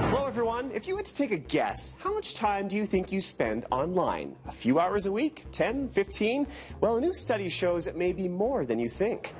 Hello, everyone. If you had to take a guess, how much time do you think you spend online? A few hours a week? 10? 15? Well, a new study shows it may be more than you think.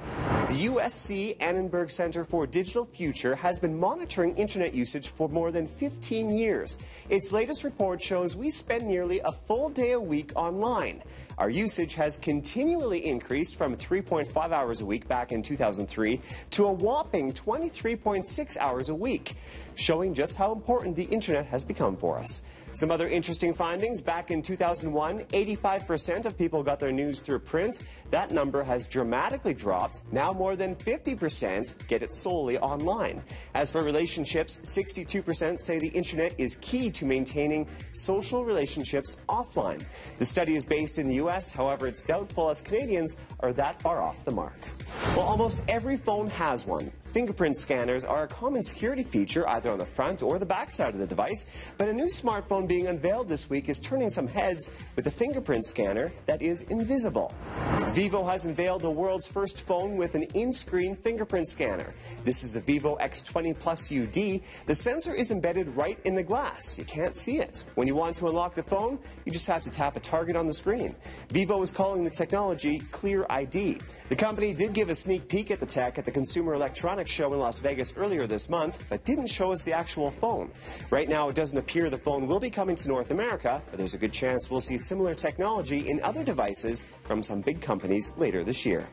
The USC Annenberg Center for Digital Future has been monitoring internet usage for more than 15 years. Its latest report shows we spend nearly a full day a week online. Our usage has continually increased from 3.5 hours a week back in 2003 to a whopping 23.6 hours a week, showing just how important the internet has become for us. Some other interesting findings. Back in 2001, 85% of people got their news through print. That number has dramatically dropped. Now more than 50% get it solely online. As for relationships, 62% say the internet is key to maintaining social relationships offline. The study is based in the U.S., however, it's doubtful as Canadians are that far off the mark. Well, almost every phone has one. Fingerprint scanners are a common security feature either on the front or the back side of the device, but a new smartphone being unveiled this week is turning some heads with a fingerprint scanner that is invisible. Vivo has unveiled the world's first phone with an in-screen fingerprint scanner. This is the Vivo X20 Plus UD. The sensor is embedded right in the glass. You can't see it. When you want to unlock the phone, you just have to tap a target on the screen. Vivo is calling the technology Clear ID. The company did give a sneak peek at the tech at the Consumer Electronics Show in Las Vegas earlier this month, but didn't show us the actual phone. Right now, it doesn't appear the phone will be coming to North America, but there's a good chance we'll see similar technology in other devices from some big companies later this year.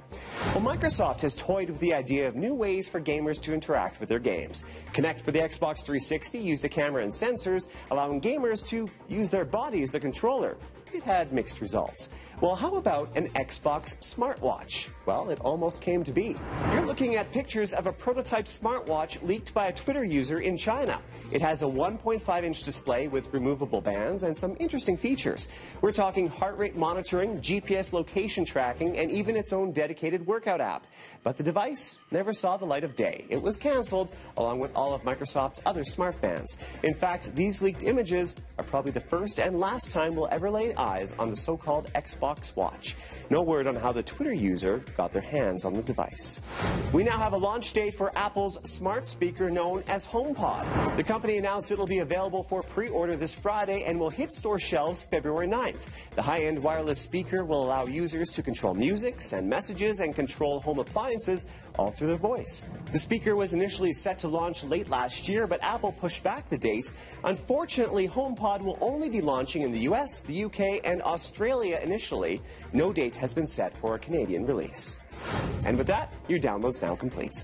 Well, Microsoft has toyed with the idea of new ways for gamers to interact with their games. Kinect for the Xbox 360 used a camera and sensors, allowing gamers to use their body as the controller it had mixed results. Well, how about an Xbox smartwatch? Well, it almost came to be. You're looking at pictures of a prototype smartwatch leaked by a Twitter user in China. It has a 1.5 inch display with removable bands and some interesting features. We're talking heart rate monitoring, GPS location tracking, and even its own dedicated workout app. But the device never saw the light of day. It was canceled along with all of Microsoft's other smart bands. In fact, these leaked images are probably the first and last time we'll ever lay eyes on the so-called Xbox Watch. No word on how the Twitter user got their hands on the device. We now have a launch date for Apple's smart speaker known as HomePod. The company announced it'll be available for pre-order this Friday and will hit store shelves February 9th. The high-end wireless speaker will allow users to control music, send messages, and control home appliances all through their voice. The speaker was initially set to launch late last year, but Apple pushed back the date. Unfortunately, HomePod will only be launching in the US, the and Australia initially. No date has been set for a Canadian release. And with that, your download's now complete.